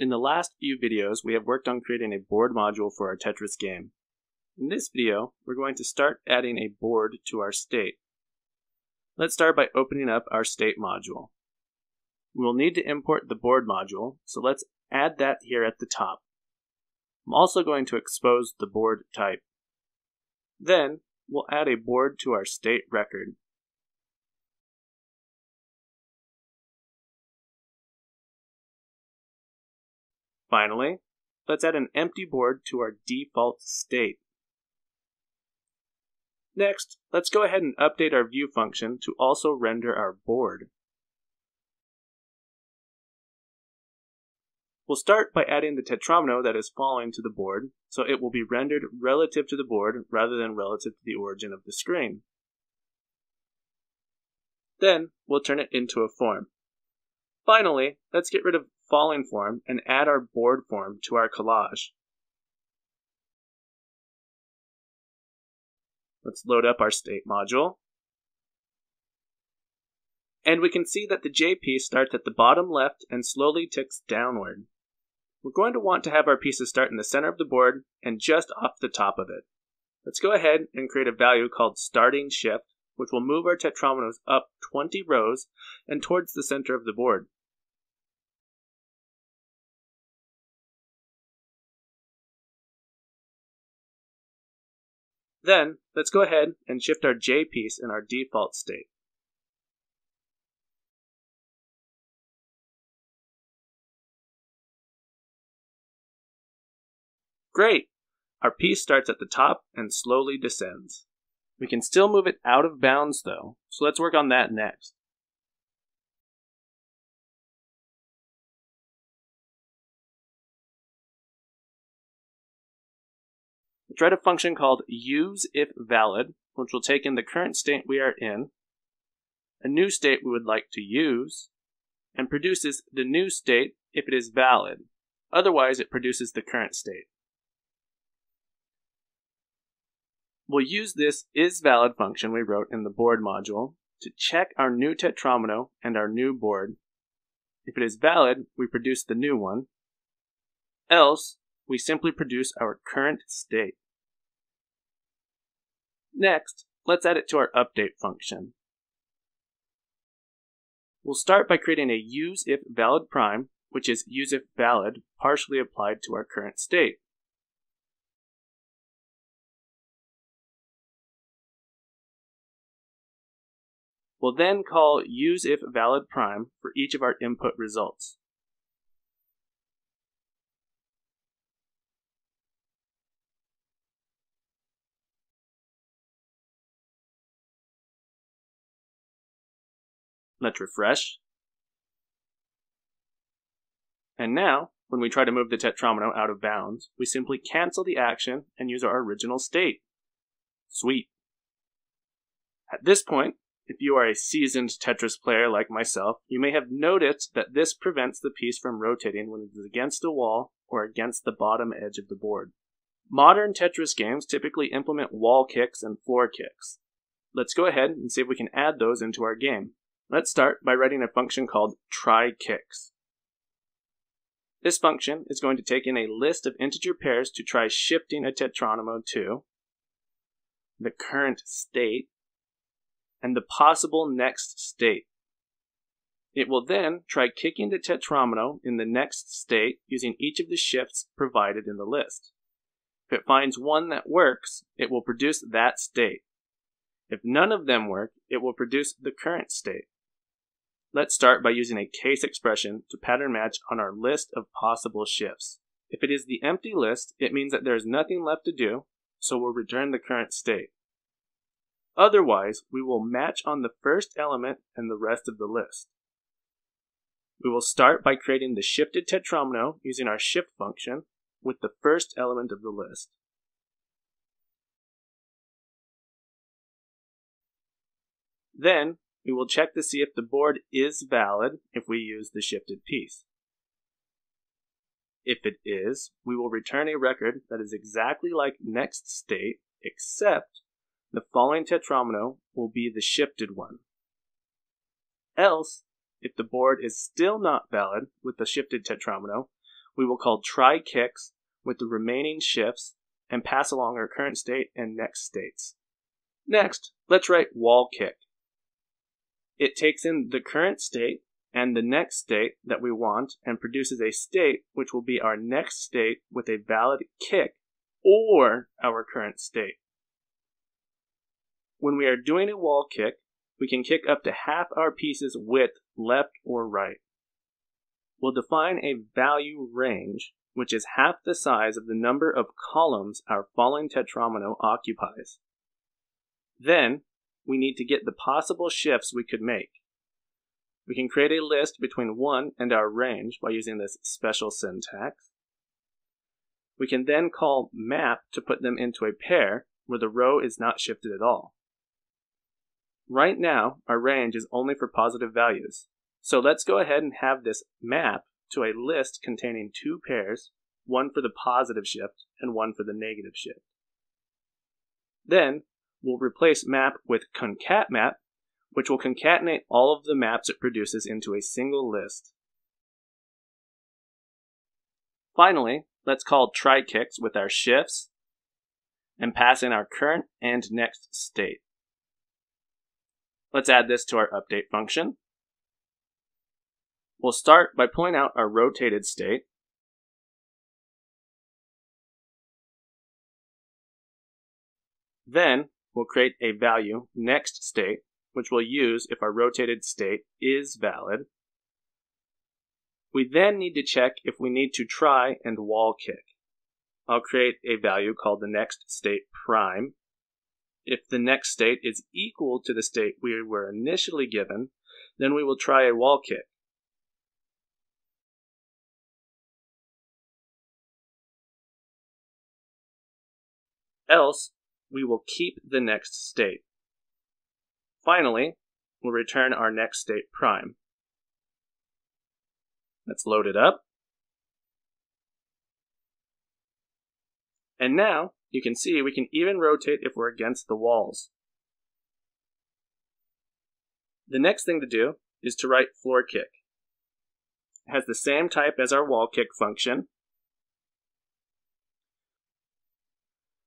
In the last few videos, we have worked on creating a board module for our Tetris game. In this video, we're going to start adding a board to our state. Let's start by opening up our state module. We will need to import the board module, so let's add that here at the top. I'm also going to expose the board type. Then, we'll add a board to our state record. Finally, let's add an empty board to our default state. Next, let's go ahead and update our view function to also render our board. We'll start by adding the tetromino that is falling to the board, so it will be rendered relative to the board rather than relative to the origin of the screen. Then, we'll turn it into a form. Finally, let's get rid of falling form and add our board form to our collage. Let's load up our state module. And we can see that the J piece starts at the bottom left and slowly ticks downward. We're going to want to have our pieces start in the center of the board and just off the top of it. Let's go ahead and create a value called starting shift, which will move our tetrominos up 20 rows and towards the center of the board. Then, let's go ahead and shift our J piece in our default state. Great! Our piece starts at the top and slowly descends. We can still move it out of bounds though, so let's work on that next. Write a function called use if valid, which will take in the current state we are in, a new state we would like to use, and produces the new state if it is valid. Otherwise, it produces the current state. We'll use this isValid function we wrote in the board module to check our new tetromino and our new board. If it is valid, we produce the new one. Else, we simply produce our current state. Next, let's add it to our update function. We'll start by creating a useIfValid prime, which is useIfValid partially applied to our current state. We'll then call useIfValid prime for each of our input results. Let's refresh. And now, when we try to move the tetromino out of bounds, we simply cancel the action and use our original state. Sweet. At this point, if you are a seasoned Tetris player like myself, you may have noticed that this prevents the piece from rotating when it is against a wall or against the bottom edge of the board. Modern Tetris games typically implement wall kicks and floor kicks. Let's go ahead and see if we can add those into our game. Let's start by writing a function called tryKicks. This function is going to take in a list of integer pairs to try shifting a tetromino to, the current state, and the possible next state. It will then try kicking the tetromino in the next state using each of the shifts provided in the list. If it finds one that works, it will produce that state. If none of them work, it will produce the current state. Let's start by using a case expression to pattern match on our list of possible shifts. If it is the empty list, it means that there is nothing left to do, so we'll return the current state. Otherwise, we will match on the first element and the rest of the list. We will start by creating the shifted tetromino using our shift function with the first element of the list. Then, we will check to see if the board is valid if we use the shifted piece. If it is, we will return a record that is exactly like next state, except the following tetromino will be the shifted one. Else, if the board is still not valid with the shifted tetromino, we will call try kicks with the remaining shifts and pass along our current state and next states. Next, let's write wall kick. It takes in the current state and the next state that we want and produces a state which will be our next state with a valid kick or our current state. When we are doing a wall kick, we can kick up to half our piece's width left or right. We'll define a value range, which is half the size of the number of columns our falling tetromino occupies. Then, we need to get the possible shifts we could make. We can create a list between 1 and our range by using this special syntax. We can then call map to put them into a pair where the row is not shifted at all. Right now, our range is only for positive values. So let's go ahead and have this map to a list containing two pairs, one for the positive shift and one for the negative shift. Then we'll replace map with concatMap, which will concatenate all of the maps it produces into a single list. Finally, let's call try kicks with our shifts and pass in our current and next state. Let's add this to our update function. We'll start by pulling out our rotated state. Then we'll create a value next state, which we'll use if our rotated state is valid. We then need to check if we need to try and wall kick. I'll create a value called the next state prime. If the next state is equal to the state we were initially given, then we will try a wall kick. Else, we will keep the next state. Finally, we'll return our next state prime. Let's load it up. And now, you can see we can even rotate if we're against the walls. The next thing to do is to write floor kick. It has the same type as our wall kick function.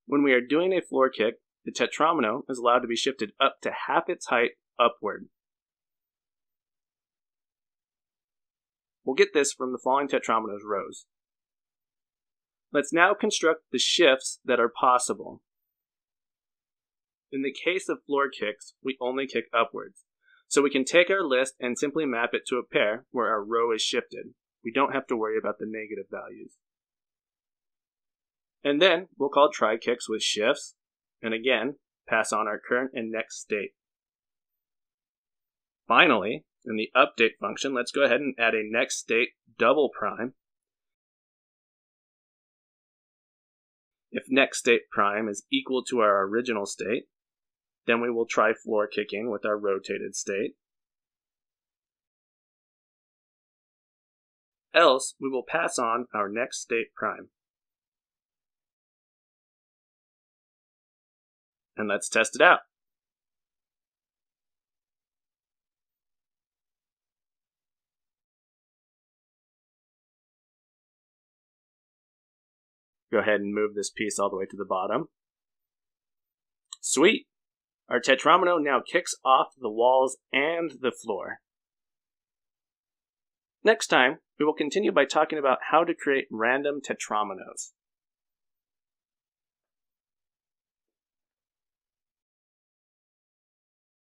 When we are doing a floor kick, the tetromino is allowed to be shifted up to half its height upward. We'll get this from the falling tetromino's rows. Let's now construct the shifts that are possible. In the case of floor kicks, we only kick upwards. So we can take our list and simply map it to a pair where our row is shifted. We don't have to worry about the negative values. And then we'll call try kicks with shifts, and again, pass on our current and next state. Finally, in the update function, let's go ahead and add a next state double prime If next state prime is equal to our original state, then we will try floor kicking with our rotated state. Else, we will pass on our next state prime. And let's test it out. Go ahead and move this piece all the way to the bottom. Sweet! Our tetromino now kicks off the walls and the floor. Next time, we will continue by talking about how to create random tetrominos.